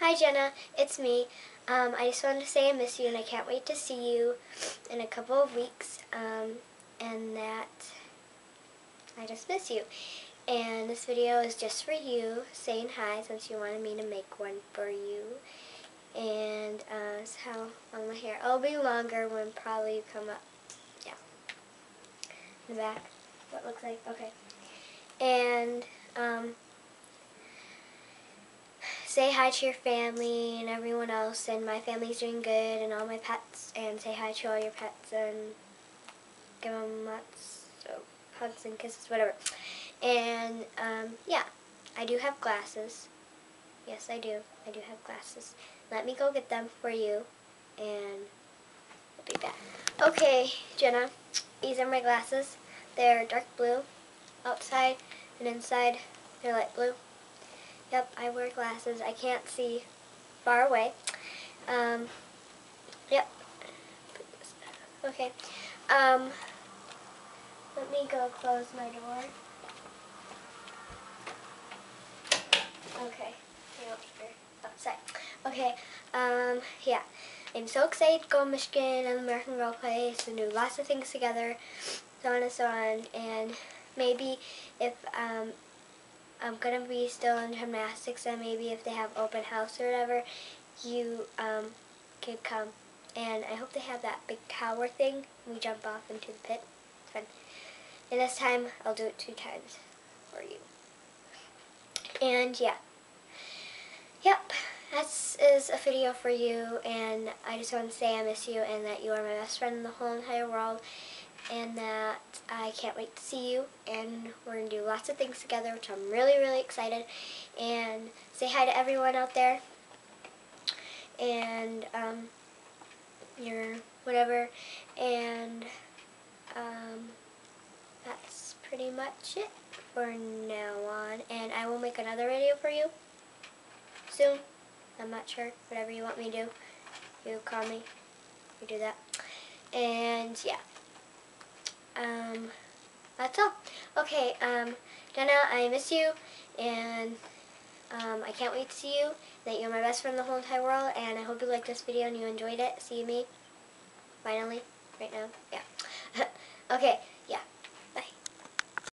Hi Jenna, it's me. Um, I just wanted to say I miss you and I can't wait to see you in a couple of weeks um, and that I just miss you. And this video is just for you, saying hi since you wanted me to make one for you. And uh, how long my hair. It'll be longer when probably you come up. Yeah. In the back. What looks like. Okay. And um, say hi to your family and everyone else and my family's doing good and all my pets and say hi to all your pets and give them lots of hugs and kisses, whatever. And um, yeah, I do have glasses. Yes, I do. I do have glasses. Let me go get them for you and I'll be back. Okay, Jenna, these are my glasses. They're dark blue outside and inside they're light blue. Yep, I wear glasses. I can't see far away. Um, yep. Okay. Um, let me go close my door. Okay. Outside. Okay. Um, yeah. I'm so excited to go to Michigan and American Girl Place and do lots of things together, so on and so on. And maybe if um, I'm going to be still in gymnastics and maybe if they have open house or whatever, you um, could come. And I hope they have that big tower thing. We jump off into the pit. It's fun. And this time, I'll do it two times for you. And yeah. Yep, that is a video for you. And I just want to say I miss you and that you are my best friend in the whole entire world and that I can't wait to see you and we're going to do lots of things together which I'm really really excited and say hi to everyone out there. And um, your whatever and um, that's pretty much it for now on and I will make another video for you soon. I'm not sure whatever you want me to do you call me you do that. And yeah um, that's all. Okay, um, Jenna, I miss you, and um, I can't wait to see you, that you're my best friend the whole entire world, and I hope you liked this video and you enjoyed it. See me, finally, right now, yeah. okay,